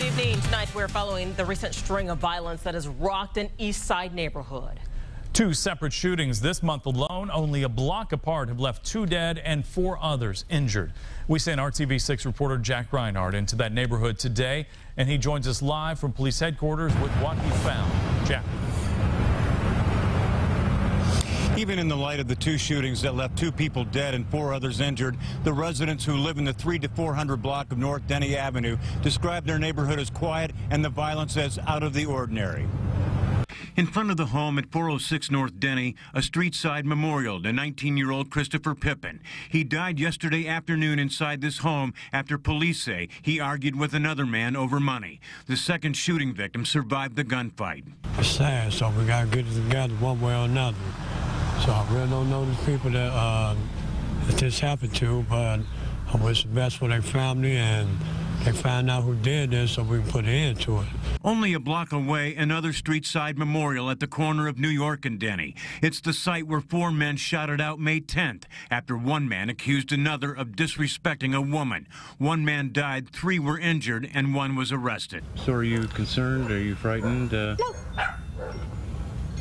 Good evening. Tonight we're following the recent string of violence that has rocked an East Side neighborhood. Two separate shootings this month alone, only a block apart, have left two dead and four others injured. We sent RTV6 reporter Jack Reinhardt into that neighborhood today, and he joins us live from police headquarters with what he found. Jack. Even in the light of the two shootings that left two people dead and four others injured, the residents who live in the 3 to 400 block of North Denny Avenue describe their neighborhood as quiet and the violence as out of the ordinary. In front of the home at 406 North Denny, a street side memorial to 19-year-old Christopher Pippin. He died yesterday afternoon inside this home after police say he argued with another man over money. The second shooting victim survived the gunfight. It's sad, so we got to get it together one way or another. So I really don't know the people that, uh, that this happened to, but I wish the best for their family and they find out who did this so we can put an end to it. Only a block away, another street side memorial at the corner of New York and Denny. It's the site where four men shouted out May 10th after one man accused another of disrespecting a woman. One man died, three were injured, and one was arrested. So are you concerned? Are you frightened? Uh... No.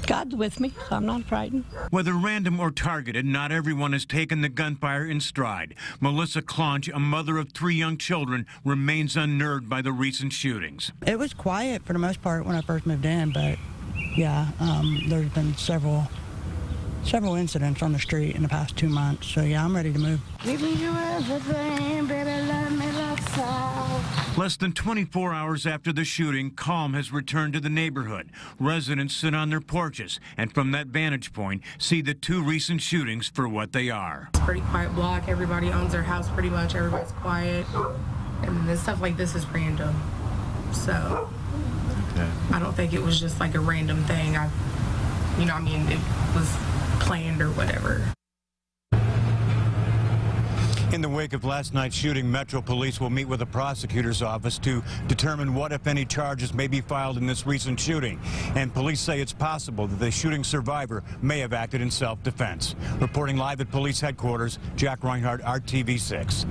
God's with me, so I'm not frightened. Whether random or targeted, not everyone has taken the gunfire in stride. Melissa Clonch, a mother of three young children, remains unnerved by the recent shootings. It was quiet for the most part when I first moved in, but yeah, um, there's been several several incidents on the street in the past two months. So yeah, I'm ready to move. Less than 24 hours after the shooting, calm has returned to the neighborhood. Residents sit on their porches and from that vantage point see the two recent shootings for what they are. It's a pretty quiet block. Everybody owns their house pretty much. Everybody's quiet. And then stuff like this is random. So okay. I don't think it was just like a random thing. I, you know, I mean, it was planned or whatever. In the wake of last night's shooting, Metro Police will meet with the prosecutor's office to determine what, if any, charges may be filed in this recent shooting. And police say it's possible that the shooting survivor may have acted in self-defense. Reporting live at police headquarters, Jack Reinhardt, RTV6.